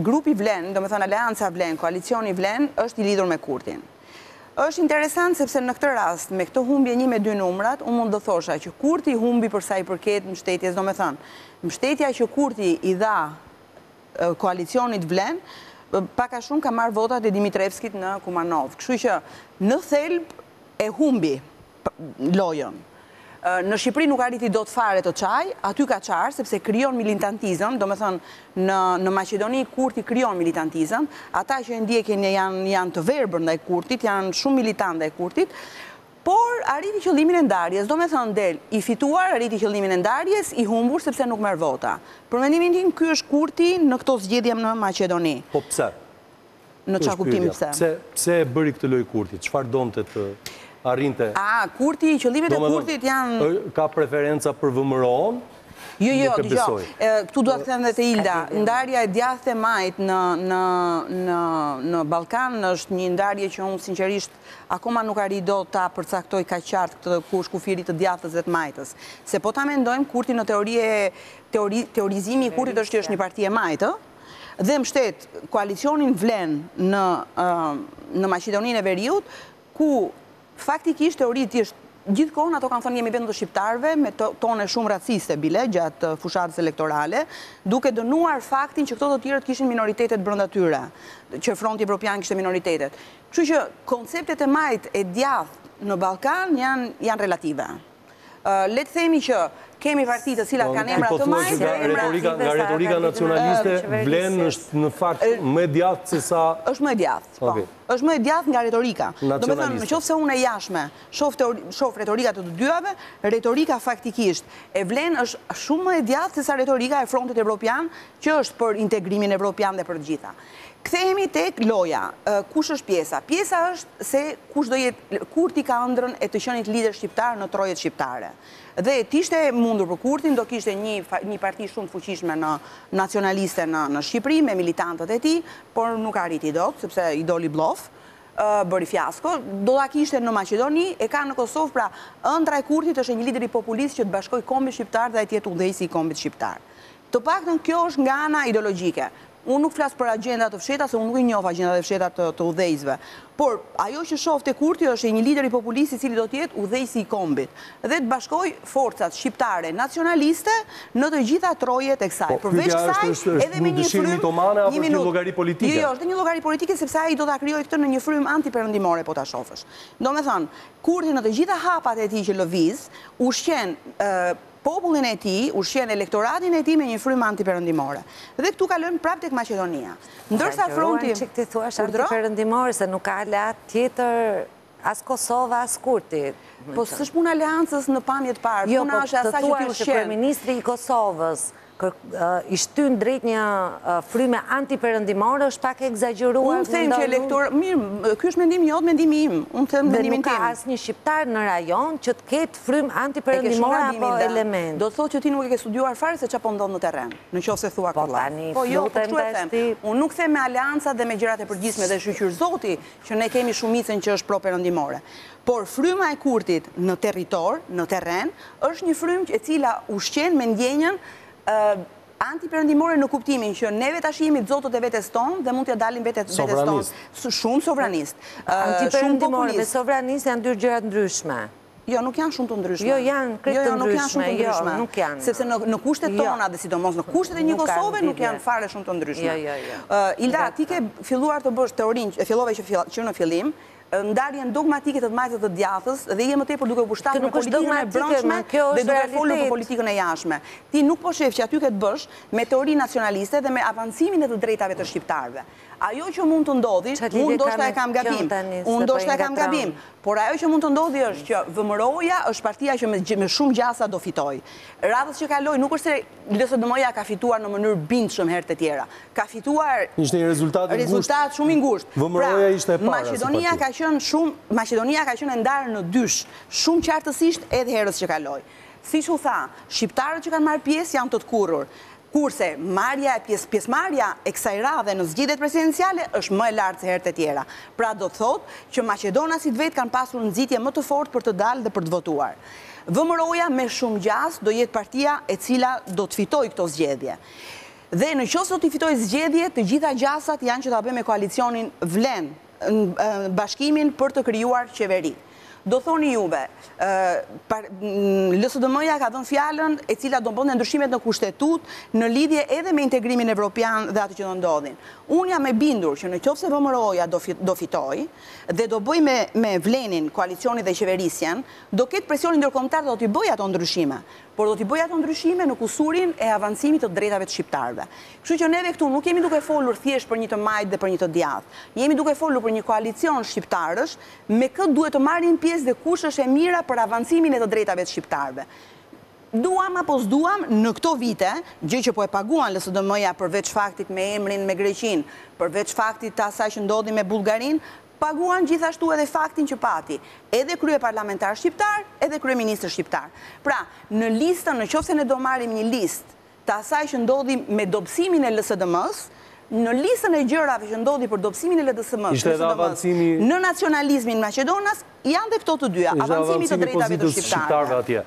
Grupi vlen, domethënë aleanca vlen, koalicioni vlen, është i lidhur me kurtin. është interesant sepse në këtë rast, me këtë humbje një me dy numrat, unë mund ta thosha që kurti humbi përsa i përket mbështetjes, domethënë, mbështetja që kurti i dha koalicionit vlen, pak a shumë ka marrë votat e Dimitrevskit në Kumanovë. Kështu që në thelb e humbi. lojën. Në Shqipëri nuk arriti dot fare të çajë, aty ka çarë sepse krijon militantizëm, domethënë në në Maqedoni Kurti krijon militantizëm, ata që e ndjekin janë janë të verbër ndaj Kurtit, janë shumë militantë ndaj Kurtit, por arriti qëllimin e ndarjes, domethënë del i fituar, arriti qëllimin e ndarjes, i humbur sepse nuk merr vota. Për mendimin tim ky është Kurti në këto zgjedhje në Maqedoni. Po pse? Në çfarë kuptimi pse? Pse, pse e bëri këtë lojë Kurti? Çfarë donte të arrinte? A, Kurti, qëllimet e Kurtit janë... Ka preferenca për VMRO-n? Jo, jo, dëgjo. Këtu do të them dhe te Ilda, ndarja e djathtë e majtë në në në në Ballkan është një ndarje që unë sinqerisht akoma nuk arrij dot ta përcaktoj kaq qartë këtë ku është kufiri i të djathtës dhe të majtës. Se po ta mendojmë Kurti në teori e teori teorizimi i Kurtit është që është një parti e majtë, ë? dhe mbështet koalicionin Vlen në në Maqedoninë e Veriut, ku faktikisht teoritë, është gjithë kohën ato kanë thënë jemi vetëm të shqiptarëve me tone shumë raciste bile gjatë fushatës elektorale, duke dënuar faktin që këto të tjerët kishin minoritetet brenda tyre, që Fronti Evropian kishte minoritetet. Kështu që konceptet e majtë e djathtë në Ballkan janë janë relative. Le të themi që kemi parti të cilat kanë emra të majtë dhe emra të zëve sa ka të ditë në qeverisje. Vlen është në fakt më e djathë se sa... është më e djathtë, po. është më e djathtë nga retorika. Domethënë, në qoftë se unë e jashtme, shoh retorikat e të dyave, retorika faktikisht e vlen është shumë më e djathtë se sa retorika e frontit evropian, që është për integrimin evropian dhe për të gjitha. Kthehemi tek loja, kush është pjesa? Pjesa është se kush do jetë, Kurti ka ëndrrën e të qenit lider shqiptar në trojet shqiptare. Dhe të ishte e mundur për Kurtin, do kishte një një parti shumë të fuqishme në nacionaliste në në Shqipëri me militantët e tij, por nuk arriti dot, sepse i doli bllof, bëri fiasko, do ta kishte në Maqedoni, e ka në Kosovë, pra ëndrra e Kurtit është e një lideri populist që të bashkojë kombin shqiptar dhe ai të jetë udhëheqësi i kombit shqiptar. Të paktën kjo është nga ana ideologjike. Unë nuk flas për agjenda të fshehta, se unë nuk i njoh agjendat e fshehta të të udhëheqësve. Por, ajo që shoh te Kurti është një lider populist i cili do të jetë udhëheqësi i kombit dhe të bashkojë forcat shqiptare nacionaliste në të gjitha trojet e kësaj. Po, pyetja është, është është një dëshirë mitomane apo është një llogari politike? Jo, jo, është dhe një llogari politike sepse ai do ta krijojë këtë në një frymë antiperëndimore po ta shofësh. Domethënë, Kurti në të gjitha hapat e tij që lëviz, ushqen popullin e tij, ushqen elektoratin e tij me një frymë antiperëndimore. Dhe këtu kalojmë prapë tek Maqedonia. Ndërsa fronti Ekzagjeron një çik të thuash antiperëndimore, se nuk ka aleat tjetër as Kosova, as Kurti. Po s'është punë aleance në pamje të parë, puna është e asaj që ti ushqen. Jo, po të thuash që kryeministri i Kosovës i shtyn drejt një fryme antiperëndimore është pak e ekzagjeruar? Unë them që elektorat, mirë, ky është mendimi jot, mendimi im, unë them mendimin tim. Dhe nuk ka asnjë shqiptar në rajon që të ketë frymë antiperëndimore apo elementë. Do të thotë që ti nuk e ke studiuar fare se çfarë po ndodh në terren, në qoftë se thua kështu. Po tani, po jo, po kështu e them. Unë nuk them me aleancat dhe me gjërat e përgjithshme dhe shyqyr Zoti që ne kemi shumicën që është properëndimore. Por fryma e Kurtit në territor, në terren, është një frymë e cila ushqen me ndjenjën antiperëndimore në kuptimin që neve tash jemi zotët e vetes tonë dhe mund t'ia dalim vetes tonë, shumë sovranist, shumë populist. Antiperëndimore dhe sovranist janë dy gjëra të ndryshme. Jo, nuk janë shumë të ndryshme. Jo, janë krejt të ndryshme. Jo, nuk janë. Sepse në kushtet tona dhe sidomos në kushtet e një Kosove nuk janë fare shumë të ndryshme. Jo, jo, jo. Ilda, ti ke filluar të bësh teorinë, e fillove që në fillim, ndarjen dogmatike të të majtës dhe të djathës dhe je më tepër duke u mbështetur në politikën e brëndshme dhe duke folur për politikën e jashtme. Ti nuk po shef që aty ke të bësh me teori nacionaliste dhe me avancimin e të drejtave të shqiptarëve. Ajo që mund të ndodhi, unë ndoshta e kam gabim, unë ndoshta e kam gabim, por ajo që mund të ndodhi është që VMRO-ja është partia që me shumë gjasa do fitojë. Radhës që kaloi nuk është se LSDM-ja ka fituar në mënyrë bindshëm herët e tjera. Ka fituar Ishte një rezultat i ngushtë. Rezultat shumë i ngushtë. VMRO-ja ishte e pra, para si parti. Maqedonia ka qenë shumë, Maqedonia ka qenë e ndarë në dysh, shumë qartësisht edhe herës që kaloi. Siç u tha, shqiptarët që kanë marrë pjesë janë të tkurrur. Kurse marrja e pjesë, pjesëmarrja e kësaj radhe në zgjedhjet presidenciale është më e lartë se herët e tjera. Pra do të thotë që maqedonasit vetë kanë pasur nxitje më të fortë për të dalë dhe për të votuar. VMRO-ja me shumë gjasë do jetë partia e cila do të fitojë këto zgjedhje. Dhe në qoftë se do t'i fitojë zgjedhjet, të gjitha gjasat janë që ta bëjë me koalicionin Vlen, bashkimin për të krijuar qeveri. Do thoni juve, LSDM-ja ka dhënë fjalën e cila do mbante ndryshimet në Kushtetutë në lidhje edhe me integrimin evropian dhe ato që do ndodhin. Unë jam e bindur që në qoftë se VMRO-ja do fitojë dhe do bëjë me Vlenin koalicionin dhe qeverisjen, Do ketë presionin ndërkombëtar dhe do t'i bëjë ato ndryshime, por do t'i bëjë ato ndryshime në kusurin e avancimit të drejtave të shqiptarëve. Kështu që neve këtu nuk jemi duke folur thjesht për një të majtë dhe për një të djathtë. Jemi duke folur për një koalicion shqiptarësh, me kë duhet të marrim pjesë dhe kush është e mira për avancimin e të drejtave të shqiptarëve. Duam apo s'duam, në këto vite, gjë që po e paguan LSDM-ja përveç faktit me emrin me Greqinë, përveç faktit të asaj që ndodhi me Bullgarinë, Paguan gjithashtu edhe faktin që pati edhe kryeparlamentar shqiptar, edhe kryeministër shqiptar. Pra, në listën, në qoftë se ne do marrim një listë të asaj që ndodhi me dobësimin e LSDM-së, në listën e gjërave që ndodhi për dobësimin e LSDM-së në nacionalizmin maqedonas, janë dhe këto të dyja, avancimi i të drejtave të shqiptarëve.